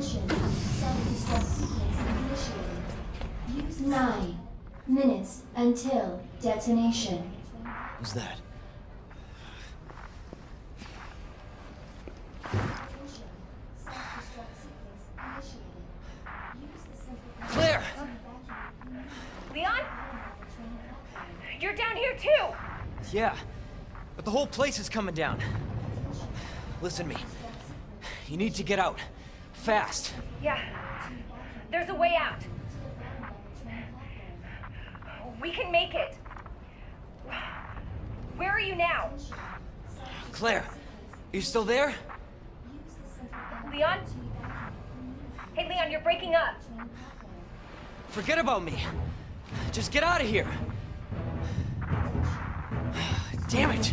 Attention. Self-destruct sequence initiated. Use nine minutes until detonation. Who's that? Attention. Self-destruct sequence initiated. Use the central Claire! Leon? You're down here too! Yeah, but the whole place is coming down. Listen to me. You need to get out. Fast. Yeah. There's a way out. We can make it. Where are you now? Claire, are you still there? Leon? Hey, Leon, you're breaking up. Forget about me. Just get out of here. Damn it.